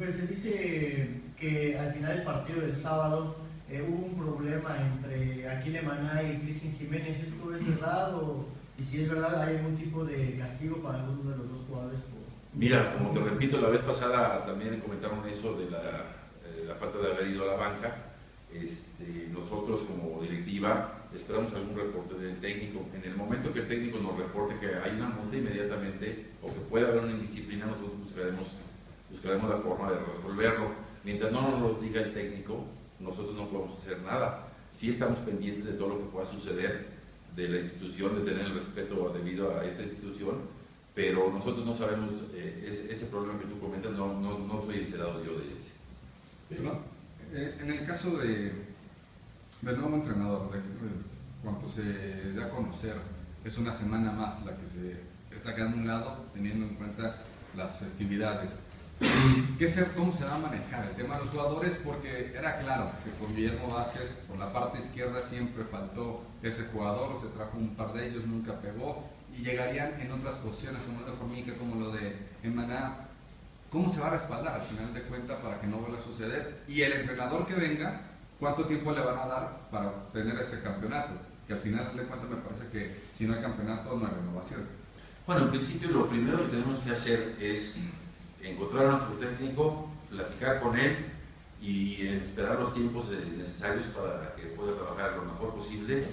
Profe, se dice que al final del partido del sábado eh, hubo un problema entre Aquile Maná y Cristian Jiménez. ¿Esto es verdad? O, y si es verdad, ¿hay algún tipo de castigo para alguno de los dos jugadores? Mira, como te repito, la vez pasada también comentaron eso de la, eh, la falta de haber ido a la banca. Este, nosotros como directiva esperamos algún reporte del técnico. En el momento que el técnico nos reporte que hay una multa inmediatamente o que puede haber una indisciplina, nosotros buscaremos, buscaremos la forma de resolverlo. Mientras no nos lo diga el técnico, nosotros no podemos hacer nada. Sí estamos pendientes de todo lo que pueda suceder de la institución, de tener el respeto debido a esta institución, pero nosotros no sabemos eh, ese, problema que tú comentas, no, no, no estoy enterado yo de ese. Eh, en el caso de, del nuevo entrenador, de, cuanto se da a conocer, es una semana más la que se está quedando a un lado, teniendo en cuenta las festividades. ¿Qué ser, ¿Cómo se va a manejar el tema de los jugadores? Porque era claro que con Guillermo Vázquez, por la parte izquierda siempre faltó ese jugador, se trajo un par de ellos, nunca pegó, y llegarían en otras posiciones como lo de Formica, como lo de Emaná. ¿Cómo se va a respaldar al final de cuentas para que no vuelva a suceder? Y el entrenador que venga, ¿cuánto tiempo le van a dar para tener ese campeonato? Que al final de cuentas me parece que si no hay campeonato no hay renovación. Bueno, en principio lo primero que tenemos que hacer es encontrar a nuestro técnico, platicar con él y esperar los tiempos necesarios para que pueda trabajar lo mejor posible.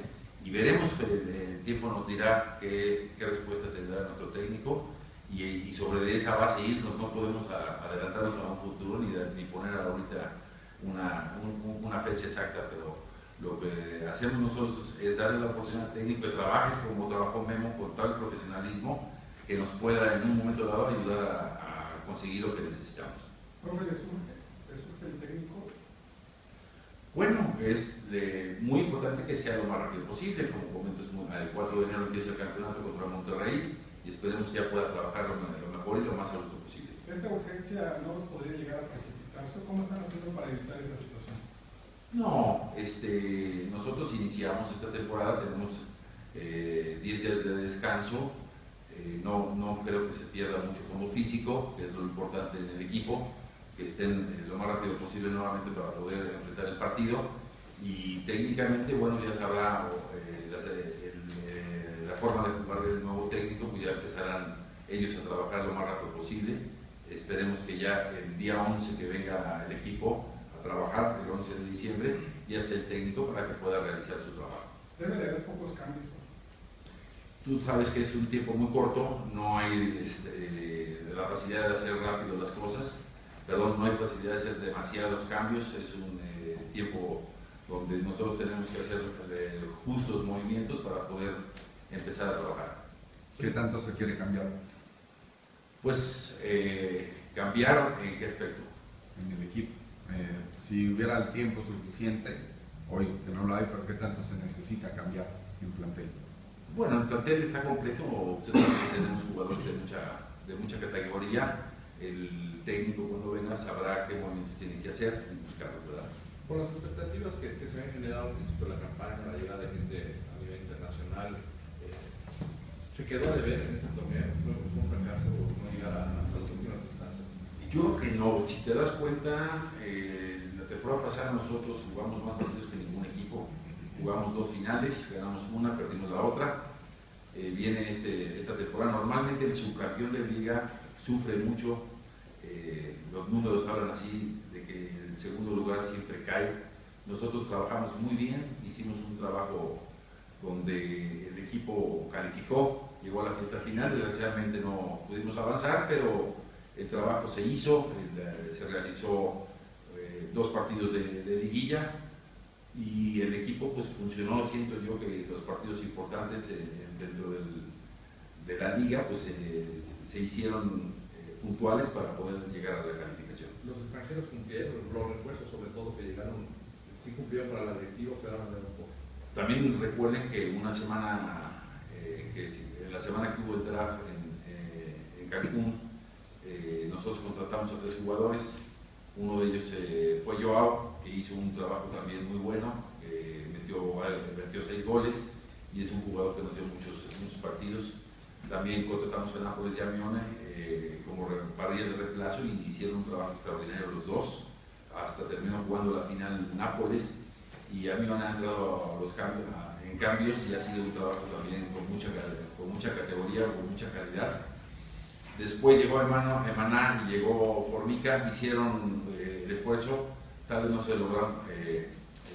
Y veremos que el, tiempo nos dirá qué, respuesta tendrá nuestro técnico. Y, y, sobre esa base irnos, no podemos adelantarnos a un futuro ni, ni poner ahorita una, un, una fecha exacta, pero lo que hacemos nosotros es darle la oportunidad al técnico de trabaje como trabajó Memo con tal profesionalismo que nos pueda en un momento dado ayudar a, conseguir lo que necesitamos. ¿Profe, le surge, el técnico? Bueno, es muy importante que sea lo más rápido posible. Como comento, el 4 de enero empieza el campeonato contra Monterrey y esperemos que ya pueda trabajar lo, lo mejor y lo más a gusto posible. ¿Esta urgencia no podría llegar a precipitarse? ¿Cómo están haciendo para evitar esa situación? No, este, nosotros iniciamos esta temporada, tenemos 10 eh, días de descanso, eh, no, no creo que se pierda mucho como físico, que es lo importante en el equipo, que estén eh, lo más rápido posible nuevamente para poder enfrentar el partido. Y técnicamente, bueno, ya sabrá eh, la, el, la, forma de jugar del nuevo técnico, pues ya empezarán ellos a trabajar lo más rápido posible. Esperemos que ya el día 11 que venga el equipo a trabajar, el 11 de diciembre, ya esté el técnico para que pueda realizar su trabajo. Debe de haber pocos cambios Tú sabes que es un tiempo muy corto, no hay este, la facilidad de hacer rápido las cosas, perdón, no hay facilidad de hacer demasiados cambios, es un eh, tiempo donde nosotros tenemos que hacer eh, justos movimientos para poder empezar a trabajar. ¿Qué tanto se quiere cambiar? Pues eh, cambiar en qué aspecto? En el equipo. si hubiera el tiempo suficiente, hoy que no lo hay, pero ¿qué tanto se necesita cambiar en plantel? Bueno, el plantel está completo, ustedes saben que tenemos jugadores de mucha, de mucha categoría, el técnico cuando venga sabrá qué movimientos tiene que hacer y buscarlos, ¿verdad? Por las expectativas que, que, se han generado al principio de la campaña, la llegada de gente a nivel internacional, eh, ¿se quedó a deber en este torneo? ¿Fue, fue un fracaso no llegar hasta las últimas instancias? Yo creo que no, si te das cuenta, eh, la temporada pasada nosotros jugamos más partidos que ningún equipo, jugamos dos finales, ganamos una, perdimos la otra, eh, viene este, esta temporada. Normalmente el subcampeón de liga sufre mucho, eh, los números hablan así, de que el segundo lugar siempre cae. Nosotros trabajamos muy bien, hicimos un trabajo donde el equipo calificó, llegó a la fiesta final, desgraciadamente no pudimos avanzar, pero el trabajo se hizo, se realizó eh, dos partidos de liguilla, y el equipo pues funcionó, siento yo que los partidos importantes eh, dentro del, de la liga pues eh, se hicieron eh, puntuales para poder llegar a la calificación. Los extranjeros cumplieron, los refuerzos sobre todo que llegaron, sí cumplieron para la directiva, quedaron de un poco. También recuerden que una semana, que en la semana que hubo el draft en, en Cancún, nosotros contratamos a tres jugadores, uno de ellos fue Joao, que hizo un trabajo también muy bueno, metió, metió seis goles y es un jugador que nos dio muchos, muchos partidos. También contratamos a Nápoles y a Mione, eh, como parrillas de reemplazo y hicieron un trabajo extraordinario los dos. Hasta terminó jugando la final Nápoles y a han entrado los cambios, en cambios y ha sido un trabajo también con mucha, con mucha categoría, con mucha calidad. Después llegó Hermano, Emaná y llegó Formica, hicieron eh, el esfuerzo, tal vez no se lograron eh,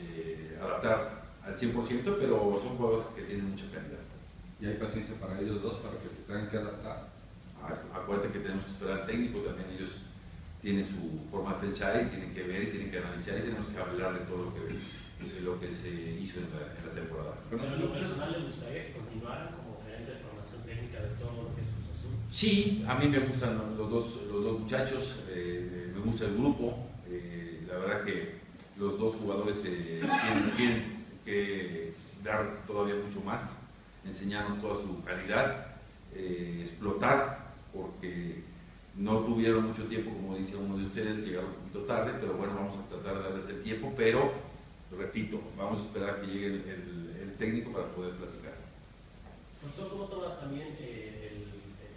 eh, adaptar al 100%, pero son juegos que tienen mucha calidad. Y hay paciencia para ellos dos para que se tengan que adaptar. A- Acuérdate que tenemos que esperar al técnico, también ellos tienen su forma de pensar y tienen que ver y tienen que analizar y tenemos que hablar de todo lo que, de lo que se hizo en la, en la temporada. Pero en lo personal le gustaría que continuara como gerente de formación técnica de todo lo que es Cruz Azul. Sí, a mí me gustan los dos, los dos muchachos, eh, me gusta el grupo, eh, la verdad que los dos jugadores eh, tienen, que dar todavía mucho más, enseñarnos toda su calidad, explotar, porque no tuvieron mucho tiempo, como dice uno de ustedes, llegaron un poquito tarde, pero bueno, vamos a tratar de darles el tiempo, pero repito, vamos a esperar que llegue el, técnico para poder platicar. ¿cómo también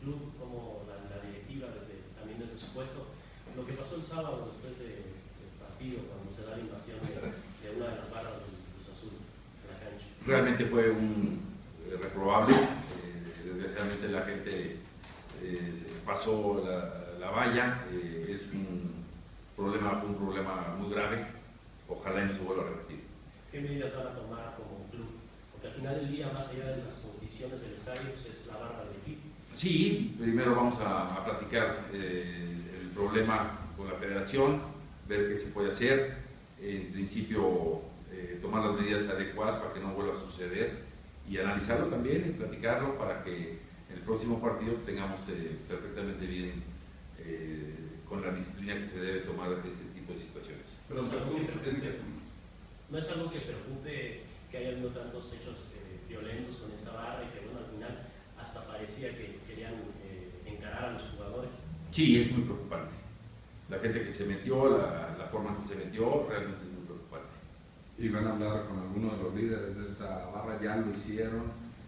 club, como la, la directiva, desde, también desde su puesto, lo que pasó el sábado después de- del partido, cuando se da la invasión de, de una de las barras del Cruz Azul en la cancha? Realmente fue un eh, reprobable. eh, desgraciadamente la gente eh, pasó la, la valla. eh, es un problema, fue un problema muy grave. Ojalá y no se vuelva a repetir. ¿Qué medidas van a tomar como club? Porque al final del día, más allá de las condiciones del estadio, pues, es la barra del equipo. Sí, primero vamos a, a platicar eh, el problema con la federación, ver qué se puede hacer. En principio, eh, tomar las medidas adecuadas para que no vuelva a suceder y analizarlo también y platicarlo para que en el próximo partido tengamos eh, perfectamente bien eh, con la disciplina que se debe tomar este tipo de situaciones. Pero o sea, ¿cómo se tiene que No es algo que preocupe que haya habido tantos hechos eh, violentos con esta barra y que, bueno, al final hasta parecía que querían eh, encarar a los jugadores. Sí, es muy preocupante. La gente que se metió, la, la forma en que se metió, realmente es muy preocupante. y van a hablar con alguno de los líderes de esta barra, ya lo hicieron.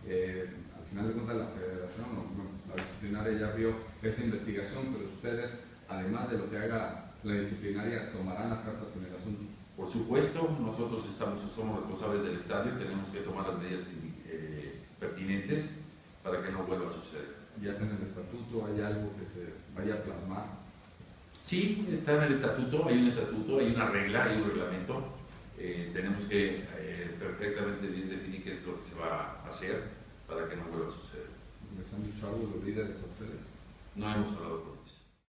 eh, al final de cuentas, la federación, o, bueno, la disciplinaria ya vio esta investigación, pero ustedes, además de lo que haga la disciplinaria, tomarán las cartas en el asunto. Por supuesto, nosotros estamos, somos responsables del estadio, tenemos que tomar las medidas eh, pertinentes para que no vuelva a suceder. Ya está en el estatuto, hay algo que se vaya a plasmar. Sí, está en el estatuto, hay un estatuto, hay una regla, hay un reglamento. Eh, tenemos que eh, perfectamente bien definir qué es lo que se va a hacer para que no vuelva a suceder. ¿Les han dicho algo los líderes a ustedes? No hemos hablado con